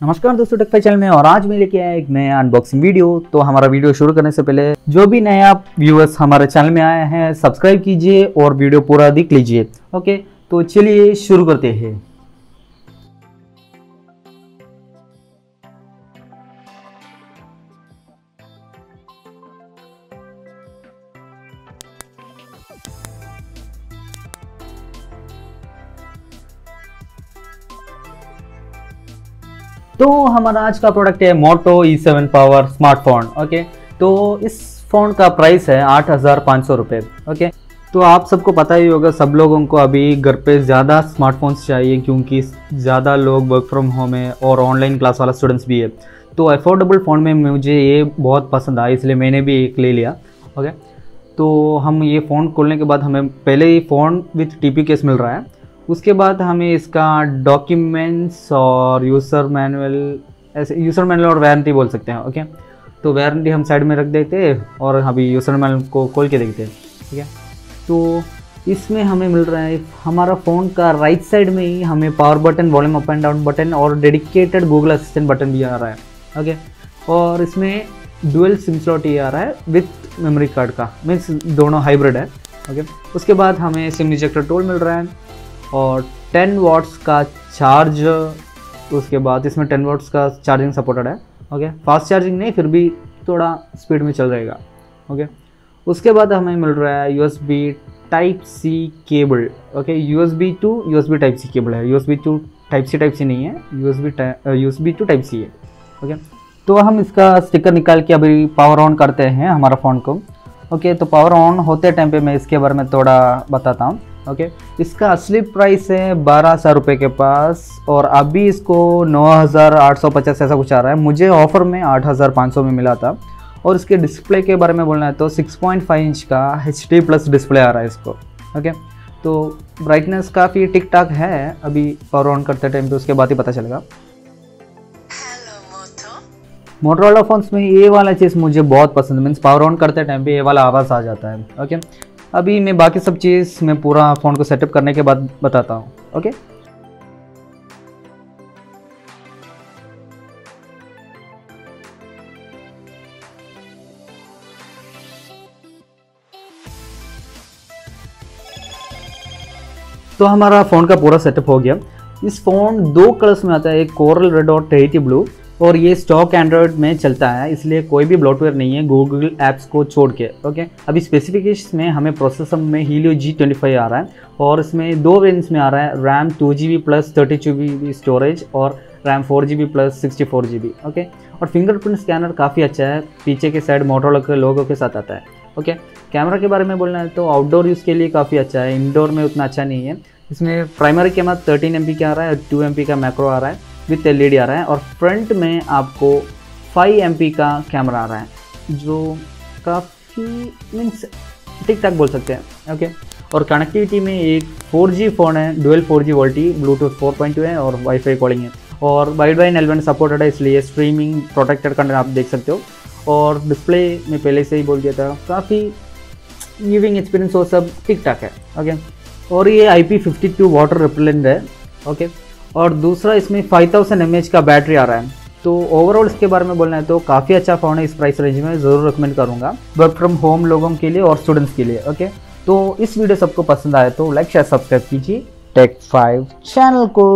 नमस्कार दोस्तों take channel में, और आज मैं लेके आया एक नया अनबॉक्सिंग वीडियो तो हमारा वीडियो शुरू करने से पहले, जो भी नया व्यूअर्स हमारे चैनल में आए हैं सब्सक्राइब कीजिए और वीडियो पूरा देख लीजिए। ओके तो चलिए शुरू करते हैं। तो हमारा आज का प्रोडक्ट है Moto E seven power smartphone okay तो इस फ़ोन का प्राइस है आठ हज़ार पाँच सौ रुपये ओके तो आप सबको पता ही होगा, सब लोगों को अभी घर पे ज़्यादा स्मार्टफोन्स चाहिए, क्योंकि ज़्यादा लोग वर्क फ्रॉम होम है और ऑनलाइन क्लास वाला स्टूडेंट्स भी है। तो अफोर्डेबल फ़ोन में मुझे ये बहुत पसंद आया, इसलिए मैंने भी एक ले लिया ओके तो हम ये फ़ोन खोलने के बाद हमें पहले ही फ़ोन विथ टी केस मिल रहा है। उसके बाद हमें इसका डॉक्यूमेंट्स और यूज़र मैनुअल ऐसे यूज़र मैनुअल और वारंटी बोल सकते हैं ओके तो वारंटी हम साइड में रख देते हैं और अभी यूज़र मैनुअल को खोल के देखते हैं, ठीक है? तो इसमें हमें मिल रहा है, हमारा फ़ोन का राइट साइड में ही हमें power button volume up and down button और डेडिकेटेड गूगल असिस्टेंट बटन भी आ रहा है ओके और इसमें डुअल सिम स्लॉट ये आ रहा है विथ मेमोरी कार्ड का मीन्स दोनों हाइब्रिड है ओके उसके बाद हमें सिम रिजेक्टर टोल मिल रहा है। और 10 वाट्स का चार्ज उसके बाद इसमें 10 वाट्स का चार्जिंग सपोर्टेड है ओके फास्ट चार्जिंग नहीं, फिर भी थोड़ा स्पीड में चल रहेगा ओके उसके बाद हमें मिल रहा है U S B type C cable okay U S B to U S B type C cable है। U S B to type C type C नहीं है। U S B U S B to type C है okay तो हम इसका sticker निकाल के अभी पावर ऑन करते हैं हमारा फ़ोन को ओके तो पावर ऑन होते टाइम पे मैं इसके बारे में थोड़ा बताता हूँ। ओके इसका असली प्राइस है बारह हज़ार रुपये के पास और अभी इसको नौ हज़ार आठ सौ पचास ऐसा कुछ आ रहा है। मुझे ऑफ़र में आठ हज़ार पाँच सौ में मिला था और इसके डिस्प्ले के बारे में बोलना है तो सिक्स पॉइंट फाइव इंच का एच डी प्लस डिस्प्ले आ रहा है इसको। ओके तो ब्राइटनेस काफ़ी टिक टाक है। अभी पावर ऑन करते टाइम पे उसके बाद ही पता चलेगा। मोटरोला फ़ोन्स में ये वाला चीज़ मुझे बहुत पसंद है। मीन्स पावर ऑन करते टाइम पे ये वाला आवाज़ आ जाता है। ओके अभी मैं बाकी सब चीज़ मैं पूरा फ़ोन को सेटअप करने के बाद बताता हूँ ओके तो हमारा फ़ोन का पूरा सेटअप हो गया। इस फ़ोन दो कलर्स में आता है, एक कोरल रेड और टेटी ब्लू और ये स्टॉक एंड्रॉयड में चलता है, इसलिए कोई भी ब्लॉटवेयर नहीं है गूगल ऐप्स को छोड़ के ओके अभी स्पेसिफिकेशन में हमें प्रोसेसर में हीलियो जी ट्वेंटी फाइव आ रहा है और इसमें दो रेंज में आ रहा है RAM two G B plus thirty G B storage और RAM four G B plus sixty four G B okay और फिंगरप्रिंट स्कैनर काफ़ी अच्छा है, पीछे के साइड मोटरोला के लोगों के साथ आता है ओके कैमरा के बारे में बोलना है तो आउटडोर यूज़ के लिए काफ़ी अच्छा है इंडोर में उतना अच्छा नहीं है। इसमें प्राइमरी कैमरा थर्टीन एम का आ रहा है और टू एम का मैक्रो आ रहा है। विथ एल आ रहा है और फ्रंट में आपको 5 एम का कैमरा आ रहा है, जो काफ़ी मीन्स ठीक ठाक बोल सकते हैं, ओके? और कनेक्टिविटी में एक 4G फ़ोन है, dual 4G G VoLTE, Bluetooth 4.2 है और वाईफाई कॉलिंग है। और वाइड वाइन एलेवन सपोर्टेड है, इसलिए स्ट्रीमिंग प्रोटेक्टेड कंटेंट आप देख सकते हो। और डिस्प्ले में पहले से ही बोल दिया था, काफ़ी यूविंग एक्सपीरियंस वो सब ठीक ठाक है, ओके? और ये I P fifty two water repellent है, ओके? और दूसरा इसमें फाइव थाउज़ेंड का बैटरी आ रहा है। तो ओवरऑल इसके बारे में बोलना है तो काफ़ी अच्छा फ़ोन है, इस प्राइस रेंज में ज़रूर रिकमेंड करूँगा। वर्क फ्रॉम होम लोगों के लिए और स्टूडेंट्स के लिए ओके तो इस वीडियो सबको पसंद आए तो लाइक शेयर सब्सक्राइब कीजिए। टेक फाइव चैनल को।